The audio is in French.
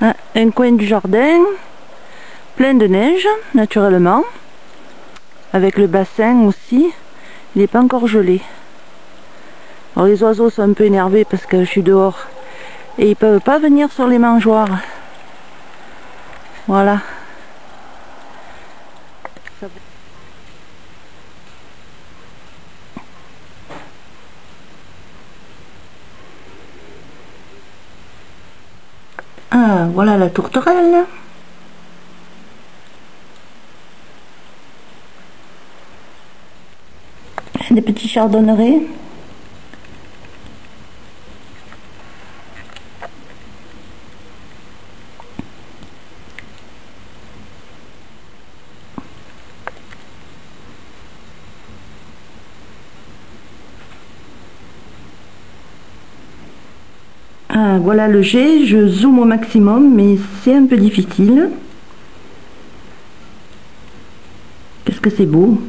Un, un coin du jardin, plein de neige, naturellement. Avec le bassin aussi. Il n'est pas encore gelé. Alors les oiseaux sont un peu énervés parce que je suis dehors. Et ils peuvent pas venir sur les mangeoires. Voilà. Ah, voilà la tourterelle. Des petits chardonnerets. Ah, voilà le jet, je zoome au maximum, mais c'est un peu difficile. Qu'est-ce que c'est beau